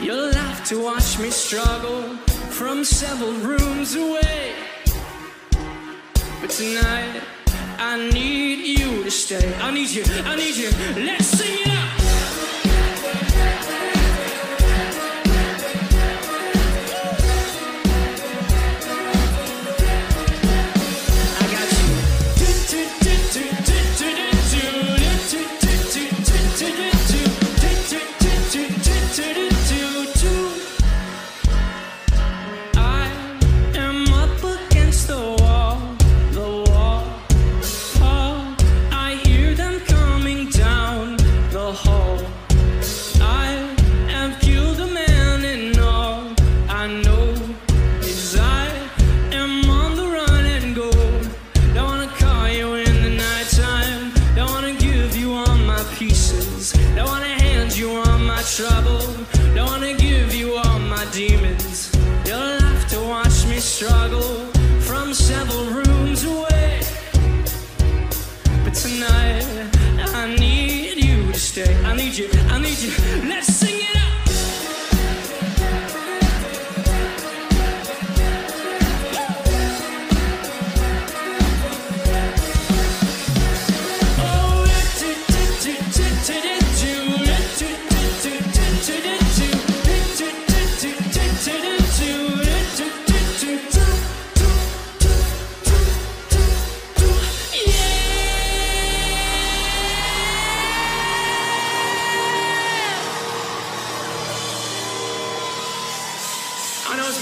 You'll have to watch me struggle from several rooms away. But tonight, I need you to stay. I need you, I need you. Let's sing it out.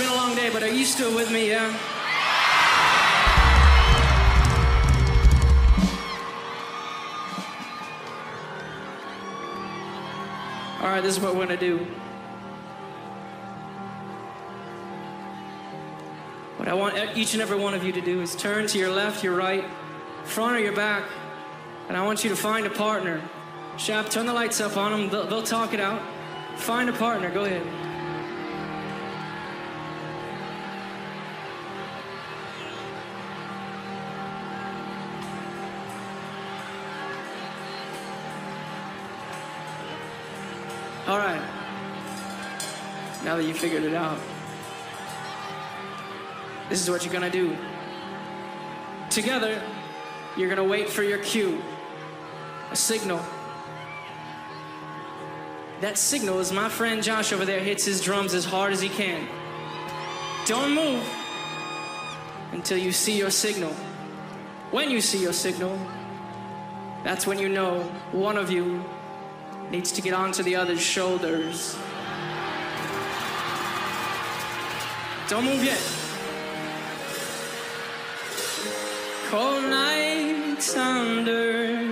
Been a long day, but are you still with me? Yeah. All right, this is what we're gonna do. What I want each and every one of you to do is turn to your left, your right, front or your back, and I want you to find a partner. Shap, turn the lights up on them. They'll, they'll talk it out. Find a partner. Go ahead. All right. Now that you figured it out, this is what you're gonna do. Together, you're gonna wait for your cue, a signal. That signal is my friend Josh over there hits his drums as hard as he can. Don't move until you see your signal. When you see your signal, that's when you know one of you needs to get onto the other's shoulders. Don't move yet. Cold nights under